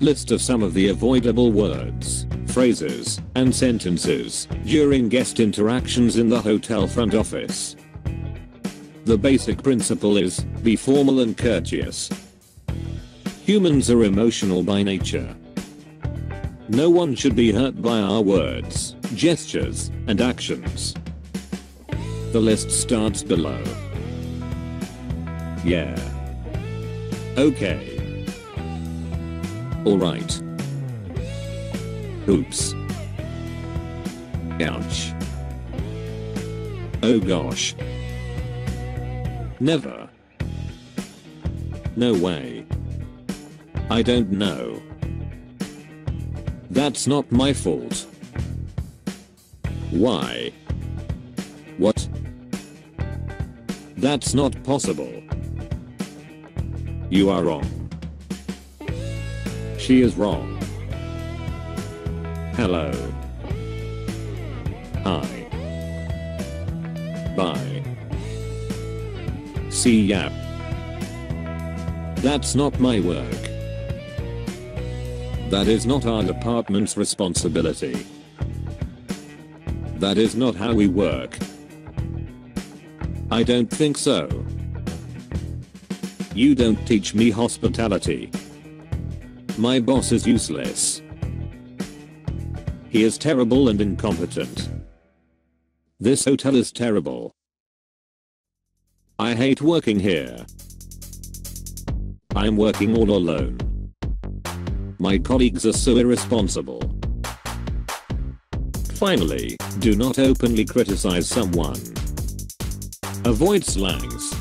List of some of the avoidable words, phrases, and sentences during guest interactions in the hotel front office. The basic principle is, be formal and courteous. Humans are emotional by nature. No one should be hurt by our words, gestures, and actions. The list starts below. Yeah. Okay. Alright. Oops. Ouch. Oh gosh. Never. No way. I don't know. That's not my fault. Why? What? That's not possible. You are wrong. She is wrong. Hello. Hi. Bye. See ya. That's not my work. That is not our department's responsibility. That is not how we work. I don't think so. You don't teach me hospitality. My boss is useless. He is terrible and incompetent. This hotel is terrible. I hate working here. I'm working all alone. My colleagues are so irresponsible. Finally, do not openly criticize someone. Avoid slangs,